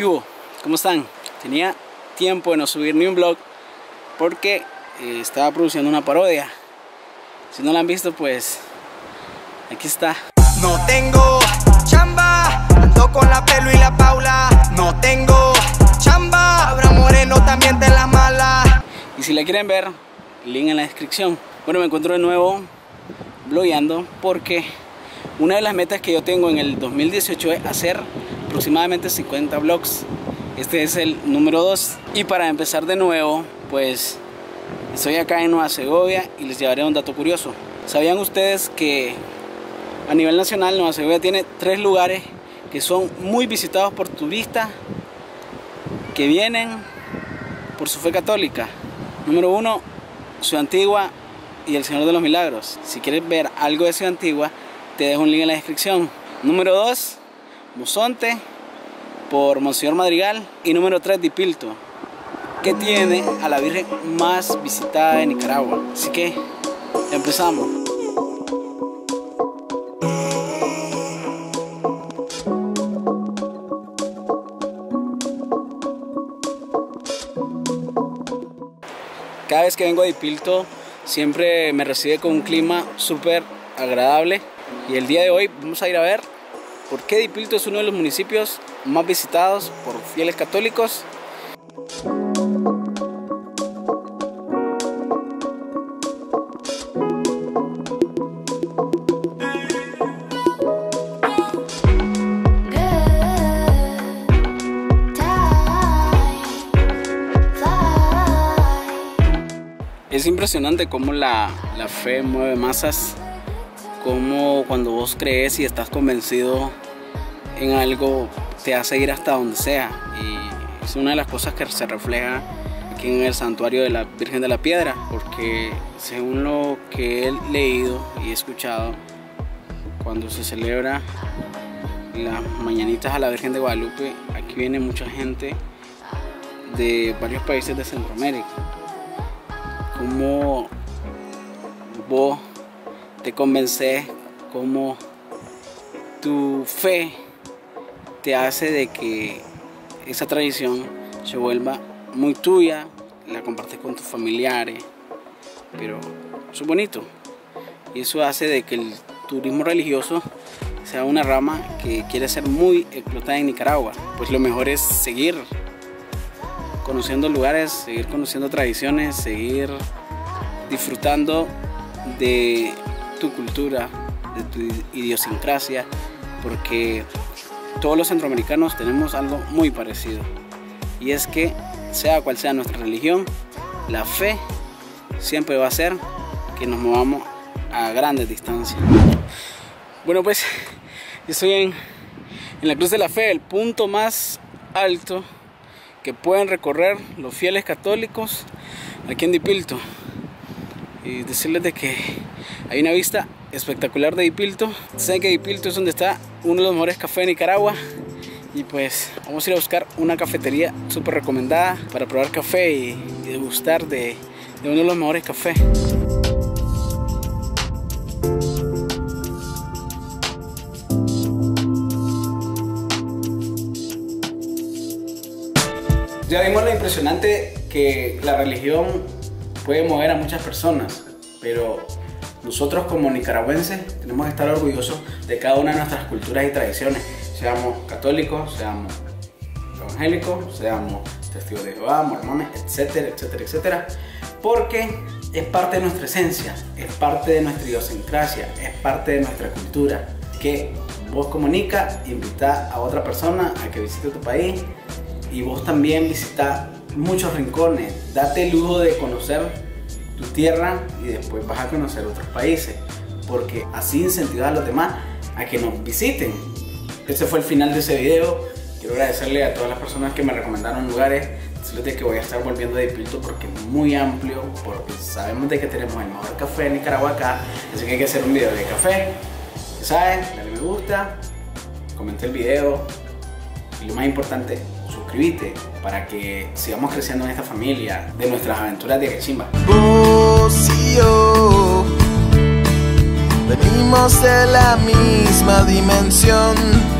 ¿Qué hubo? ¿Cómo están? Tenía tiempo de no subir ni un vlog porque eh, estaba produciendo una parodia. Si no la han visto, pues aquí está. No tengo chamba, ando con la pelo y la paula. No tengo chamba, Abraham Moreno también te la mala. Y si la quieren ver, link en la descripción. Bueno, me encuentro de nuevo blogueando porque una de las metas que yo tengo en el 2018 es hacer aproximadamente 50 vlogs. Este es el número 2. Y para empezar de nuevo, pues estoy acá en Nueva Segovia y les llevaré un dato curioso. ¿Sabían ustedes que a nivel nacional Nueva Segovia tiene tres lugares que son muy visitados por turistas que vienen por su fe católica? Número uno, Ciudad Antigua y el Señor de los Milagros. Si quieres ver algo de Ciudad Antigua, te dejo un link en la descripción. Número 2, Musonte por Monseñor Madrigal. Y número 3, Dipilto, que tiene a la Virgen más visitada de Nicaragua. Así que empezamos. Cada vez que vengo a Dipilto, siempre me recibe con un clima súper agradable. Y el día de hoy vamos a ir a ver por qué Dipilto es uno de los municipios más visitados por fieles católicos. Es impresionante cómo la, la fe mueve masas, cómo cuando vos crees y estás convencido en algo te hace ir hasta donde sea. Y es una de las cosas que se refleja aquí en el santuario de la Virgen de la Piedra, porque según lo que he leído y escuchado, cuando se celebra las mañanitas a la Virgen de Guadalupe, aquí viene mucha gente de varios países de Centroamérica cómo vos te convences, cómo tu fe te hace de que esa tradición se vuelva muy tuya, la compartes con tus familiares, pero eso es bonito. Y eso hace de que el turismo religioso sea una rama que quiere ser muy explotada en Nicaragua. Pues lo mejor es seguir conociendo lugares, seguir conociendo tradiciones, seguir disfrutando de tu cultura, de tu idiosincrasia, porque todos los centroamericanos tenemos algo muy parecido. Y es que, sea cual sea nuestra religión, la fe siempre va a ser que nos movamos a grandes distancias. Bueno, pues estoy en, en la Cruz de la Fe, el punto más alto que pueden recorrer los fieles católicos aquí en Dipilto. Y decirles de que hay una vista espectacular de Dipilto. Saben que Dipilto es donde está uno de los mejores cafés de Nicaragua. Y pues vamos a ir a buscar una cafetería súper recomendada para probar café y, degustar de, de uno de los mejores cafés. Ya vimos lo impresionante que la religión puede mover a muchas personas, pero nosotros como nicaragüenses tenemos que estar orgullosos de cada una de nuestras culturas y tradiciones, seamos católicos, seamos evangélicos, seamos testigos de Jehová, mormones, etcétera, etcétera, etcétera, porque es parte de nuestra esencia, es parte de nuestra idiosincrasia, es parte de nuestra cultura, que vos comunica, invita a otra persona a que visite tu país, y vos también visita muchos rincones. Date el lujo de conocer tu tierra y después vas a conocer otros países, porque así incentivas a los demás a que nos visiten. Este fue el final de ese video. Quiero agradecerle a todas las personas que me recomendaron lugares. Decirles que voy a estar volviendo de Dipilto porque es muy amplio, porque sabemos de que tenemos el mejor café en Nicaragua acá, así que hay que hacer un video de café. Ya saben, dale me gusta, comenta el video y lo más importante, suscríbete para que sigamos creciendo en esta familia de nuestras aventuras de Quechimba. Vos y yo venimos de la misma dimensión.